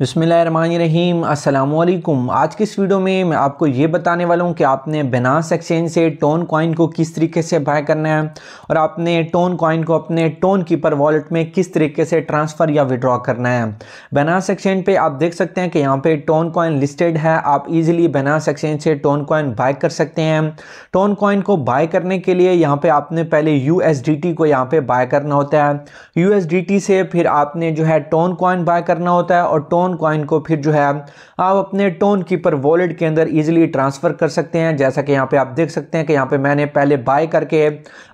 बिसमीम असलकुम आज की इस वीडियो में मैं आपको ये बताने वाला हूँ कि आपने बिनास एक्सचेंज से टोन कॉइन को किस तरीके से बाय करना है और आपने टोन कॉइन को अपने टोन कीपर वॉलेट में किस तरीके से ट्रांसफ़र या विड्रॉ करना है। बिनास एक्सचेंज पे आप देख सकते हैं कि यहाँ पे टोन कॉइन लिस्टेड है। आप इजीली बिनास एक्सचेंज से टोन कॉइन बाय कर सकते हैं। टोन कॉइन को बाय करने के लिए यहाँ पर आपने पहले USDT को यहाँ पर बाय करना होता है। USDT से फिर आपने जो है टोन कॉइन बाय करना होता है और टोन टोन कॉइन को फिर जो है आप अपने टोन कीपर वॉलेट के अंदर इजीली ट्रांसफ़र कर सकते हैं। जैसा कि यहाँ पे आप देख सकते हैं कि यहाँ पे मैंने पहले बाय करके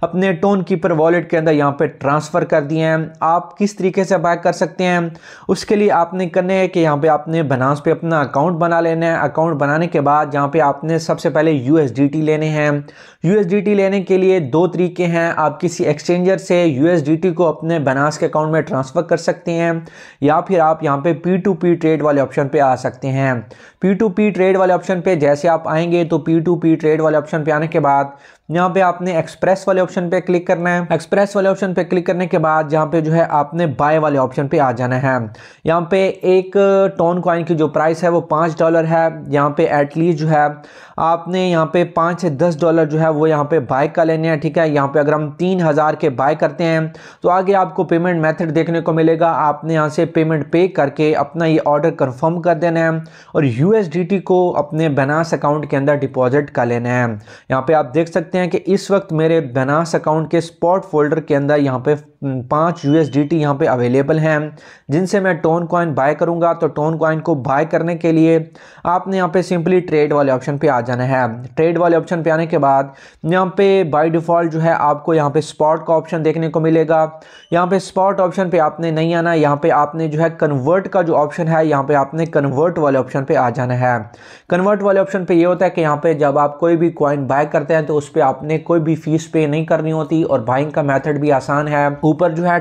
अपने टोन कीपर वॉलेट के अंदर यहाँ पे ट्रांसफ़र कर दिए हैं। आप किस तरीके से बाय कर सकते हैं? उसके लिए आपने करने हैं कि यहाँ पे आपने बनास पे अपना अकाउंट बना लेना है। अकाउंट बनाने के बाद यहाँ पे आपने सबसे पहले यू लेने हैं। यू लेने के लिए दो तरीके हैं। आप किसी एक्सचेंजर से यू को अपने बनास के अकाउंट में ट्रांसफ़र कर सकते हैं, या फिर आप यहाँ पे पी टू पी ट्रेड वाले ऑप्शन पे आ सकते हैं। पी टू पी ट्रेड वाले ऑप्शन पे जैसे आप आएँगे तो पी टू पी ट्रेड वाले ऑप्शन पे आने के बाद यहाँ पे आपने एक्सप्रेस वाले ऑप्शन पे क्लिक करना है। एक्सप्रेस वाले ऑप्शन पे क्लिक करने के बाद यहाँ पे जो है आपने बाय वाले ऑप्शन पे आ जाना है। यहाँ पे एक टोन कॉइन की जो प्राइस है वो पाँच डॉलर है। यहाँ पे एटलीस्ट जो है आपने यहाँ पे पाँच से दस डॉलर जो है वो यहाँ पे बाय कर लेने हैं, ठीक है? यहाँ पे अगर हम तीन हज़ार के बाय करते हैं तो आगे आपको पेमेंट मेथड देखने को मिलेगा। आपने यहाँ से पेमेंट पे करके अपना ये ऑर्डर कन्फर्म कर देना है और यूएसडीटी को अपने बनास अकाउंट के अंदर डिपॉजिट कर लेना है। यहाँ पे आप देख सकते हैं कि इस वक्त मेरे बनास अकाउंट के स्पॉट फोल्डर के अंदर यहाँ पे पाँच यू एस यहाँ पर अवेलेबल हैं। जिनसे मैं टोन कॉइन बाय करूँगा तो टोन कॉइन को बाय करने के लिए आपने यहाँ पे सिंपली ट्रेड वाले ऑप्शन पे आ जाना है। ट्रेड वाले ऑप्शन पे आने के बाद यहाँ पे बाय डिफ़ॉल्ट जो है आपको यहाँ पे स्पॉट का ऑप्शन देखने को मिलेगा। यहाँ पे स्पॉट ऑप्शन पे आपने नहीं आना, यहाँ पे आपने जो है कन्वर्ट का जो ऑप्शन है, यहाँ पे आपने कन्वर्ट वाले ऑप्शन पे आ जाना है। कन्वर्ट वाले ऑप्शन पे ये होता है कि यहाँ पे जब आप कोई भी कॉइन बाय करते हैं तो उस पर आपने कोई भी फ़ीस पे नहीं करनी होती और बाइंग का मेथड भी आसान है। ऊपर जो है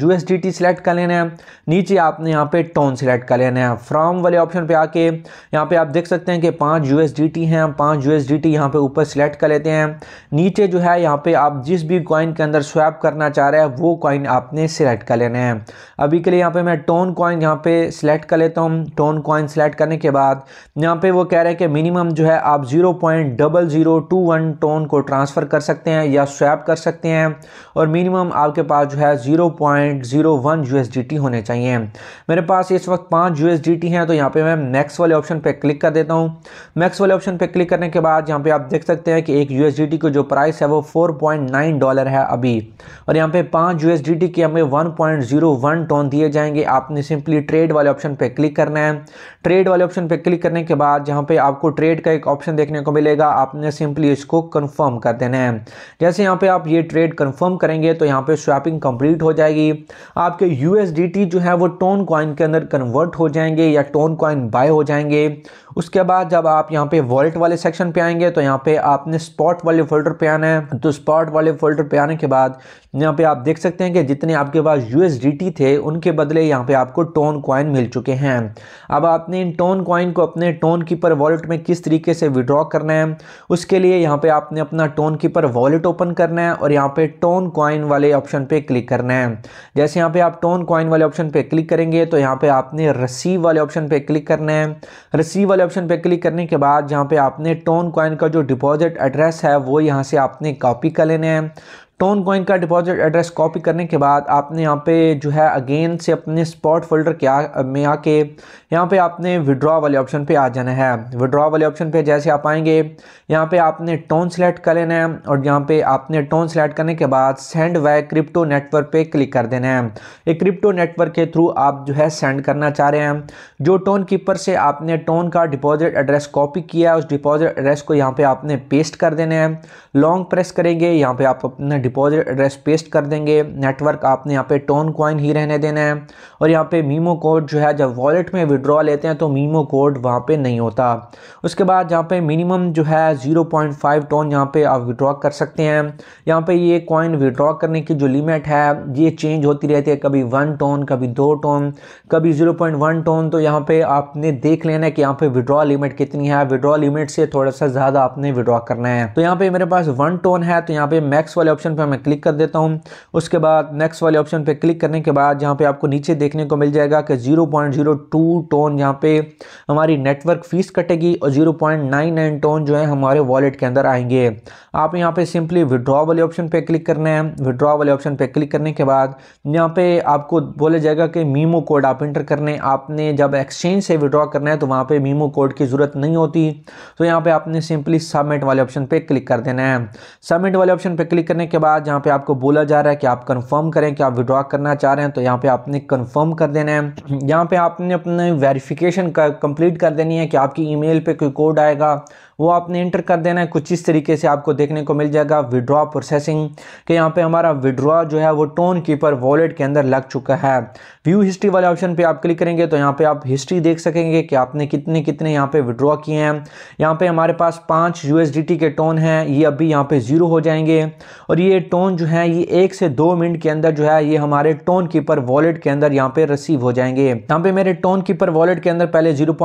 U S D T select कर लेना है, नीचे आपने यहाँ पे टोन सिलेक्ट कर लेना है। फ्रॉम वाले ऑप्शन पे आके यहाँ पे आप देख सकते हैं कि पाँच यू हैं, पाँच यू एस यहाँ पे ऊपर सिलेक्ट कर लेते हैं। नीचे जो है, यहाँ पे आप जिस भी कॉइन के अंदर स्वैप करना चाह रहे हैं, वो कॉइन आपने सिलेक्ट कर लेना है। अभी के लिए यहाँ पे मैं टोन कॉइन यहाँ पे सिलेक्ट कर लेता हूँ टोन कॉइन सिलेक्ट करने के बाद, यहाँ पे वो कह रहे हैं कि मिनिमम जो है आप zero point double zero two one TON को ट्रांसफ़र कर सकते हैं या स्वैप कर सकते हैं और मिनिमम आपके पास जो है ज़ीरो पॉइंट ज़ीरो वन होने चाहिए। मेरे पास इस वक्त पाँच यू हैं तो यहाँ पे मैं मैक्स वाले ऑप्शन पे क्लिक कर देता हूँ। मैक्स वाले ऑप्शन पे क्लिक करने के बाद यहाँ पे आप देख सकते हैं कि एक यू की जो प्राइस है वो फोर डॉलर है अभी। और यहाँ पे पाँच एस के हमें वन टोन दिए जाएँगे। आपने सिंपली ट्रेड वाले ऑप्शन पे क्लिक करना है। ट्रेड वाले ऑप्शन पे क्लिक करने के बाद जहाँ पे आपको ट्रेड का एक ऑप्शन देखने को मिलेगा, आपने सिंपली इसको कंफर्म कर देना है। जैसे यहाँ पे आप ये ट्रेड कंफर्म करेंगे तो यहाँ पे स्वैपिंग कंप्लीट हो जाएगी। आपके यूएसडीटी जो है वो टोन कॉइन के अंदर कन्वर्ट हो जाएँगे या टोन कॉइन बाय हो जाएँगे। उसके बाद जब आप यहाँ पे वॉलेट वाले सेक्शन पे आएँगे तो यहाँ पे आपने स्पॉट वाले फोल्डर पे आना है। तो स्पॉट वाले फोल्डर पे आने के बाद यहाँ पे आप देख सकते हैं कि जितने आपके पास यू थे, उनके बदले यहाँ पे आपको टोन कॉइन मिल चुके हैं। अब आपने इन टोन कॉइन को अपने टोन कीपर वॉलेट में किस तरीके से विड्रॉ करना है, उसके लिए यहाँ पे आपने अपना टोन कीपर वॉलेट ओपन करना है और यहाँ पे टोन कॉइन वाले ऑप्शन पे क्लिक करना है। जैसे यहाँ पे आप टोन कॉइन वाले ऑप्शन पे क्लिक करेंगे तो यहाँ पे आपने रसीव वाले ऑप्शन पे क्लिक करना है। रसीव वाले ऑप्शन पे क्लिक करने के बाद जहाँ पे आपने टोन कॉइन का जो डिपॉजिट एड्रेस है, वो यहाँ से आपने कॉपी कर लेना है। टोन कॉइन का डिपॉजिट एड्रेस कॉपी करने के बाद आपने यहाँ पे जो है अगेन से अपने स्पॉट फोल्डर के आ, में आके यहाँ पे आपने विड्रॉ वाले ऑप्शन पे आ जाना है। विड्रॉ वाले ऑप्शन पे जैसे आप आएँगे यहाँ पे आपने टोन सेलेक्ट कर लेना है और यहाँ पे आपने टोन सेलेक्ट करने के बाद सेंड वाई क्रिप्टो नेटवर्क पे क्लिक कर देना है। एक क्रिप्टो नेटवर्क के थ्रू आप जो है सेंड करना चाह रहे हैं। जो टोन कीपर से आपने टोन का डिपॉजिट एड्रेस कॉपी किया है उस डिपॉजिट एड्रेस को यहाँ पे आपने पेस्ट कर देना है। लॉन्ग प्रेस करेंगे यहाँ पे आप अपना डिपॉजिट एड्रेस पेस्ट कर देंगे। नेटवर्क आपने यहाँ पे टोन कॉइन ही रहने देना है। और यहाँ पे मीमो कोड जो है, जब वॉलेट में विड्रॉ लेते हैं तो मीमो कोड वहाँ पे नहीं होता। उसके बाद यहाँ पे मिनिमम जो है 0.5 टोन यहाँ पे आप विड्रॉ कर सकते हैं। यहाँ पे ये कॉइन विड्रॉ करने की जो लिमिट है, ये चेंज होती रहती है। कभी वन टोन, कभी दो टोन, कभी 0.1 टोन तो यहाँ पे आपने देख लेना है कि यहाँ पे विड्रॉ लिमिट कितनी है। विड्रॉ लिमिट से थोड़ा सा ज़्यादा आपने विड्रॉ करना है। तो यहाँ पे मेरे पास वन टोन है तो यहाँ पे मैक्स वाले ऑप्शन पर मैं क्लिक कर देता हूँ। उसके बाद नेक्स्ट वाले ऑप्शन पर क्लिक करने के बाद जहाँ पे आपको नीचे देखने को मिल जाएगा कि zero point zero two TON यहाँ पे हमारी नेटवर्क फ़ीस कटेगी और zero point nine nine TON जो है हमारे वॉलेट के अंदर आएँगे। आप यहाँ पे सिंपली विड्रॉ वाले ऑप्शन पे क्लिक करना है। विड्रॉ वाले ऑप्शन पे क्लिक करने के बाद यहाँ पे आपको बोला जाएगा कि मीमो कोड आप इंटर करने। आपने जब एक्सचेंज से विड्रॉ करना है तो वहाँ पे मीमो कोड की ज़रूरत नहीं होती। तो यहाँ पे आपने सिंपली सबमिट वाले ऑप्शन पे क्लिक कर देना है। सबमिट वाले ऑप्शन पे क्लिक करने के बाद यहाँ पे आपको बोला जा रहा है कि आप कंफर्म करें कि आप विड्रॉ करना चाह रहे हैं तो यहाँ पे आपने कंफर्म कर देना है। यहाँ पे आपने अपने वेरिफिकेशन कंप्लीट कर देनी है कि आपकी ईमेल पे कोई कोड आएगा वो आपने इंटर कर देना है। कुछ इस तरीके से आपको देखने को मिल जाएगा। विड्रॉ प्रोसेसिंग के यहाँ पे हमारा विड्रॉ जो है वो टोन कीपर वॉलेट के अंदर लग चुका है। व्यू हिस्ट्री वाले ऑप्शन पे आप क्लिक करेंगे तो यहाँ पे आप हिस्ट्री देख सकेंगे कि आपने कितने कितने यहाँ पे विड्रॉ किए हैं। यहाँ पे हमारे पास पाँच यू के टोन हैं। ये अभी यहाँ पे ज़ीरो हो जाएँगे। और ये टोन जो है, ये एक से दो मिनट के अंदर जो है, ये हमारे टोन कीपर वॉलेट के अंदर यहाँ पे रिसीव हो जाएँगे। यहाँ पे मेरे टोन कीपर वॉलेट के अंदर पहले ज़ीरो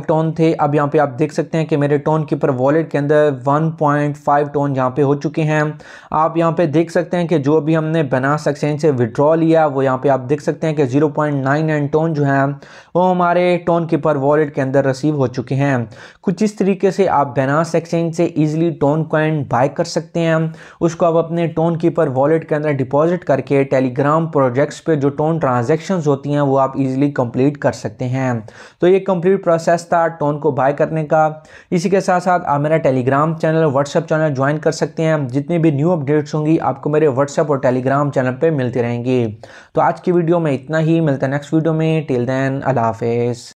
टोन थे। अब यहाँ पे आप देख सकते हैं कि मेरे टोन कीपर पर वॉलेट के अंदर 1.5 टोन यहाँ पे हो चुके हैं। आप यहाँ पे देख सकते हैं कि जो भी हमने बनास एक्सचेंज से विड्रॉ लिया, वो यहाँ पे आप देख सकते हैं कि 0.99 टोन जो है, वो हमारे टोन कीपर वॉलेट के अंदर रिसीव हो चुके हैं। कुछ इस तरीके से आप बनास एक्सचेंज से ईजिली टोन कॉइन बाय कर सकते हैं। उसको आप अपने टोन कीपर वॉलेट के अंदर डिपॉजिट करके टेलीग्राम प्रोजेक्ट्स पे जो टोन ट्रांजेक्शन होती हैं, वो आप इजिली कंप्लीट कर सकते हैं। तो ये कंप्लीट प्रोसेस था टोन को बाय करने का। इसी के साथ साथ साथ आप मेरा Telegram channel WhatsApp channel join कर सकते हैं। जितनी भी न्यू अपडेट्स होंगी, आपको मेरे व्हाट्सअप और टेलीग्राम चैनल पर मिलती रहेंगी। तो आज की वीडियो में इतना ही। मिलता है नेक्स्ट वीडियो में। टिल दैन अल्लाह हाफिज़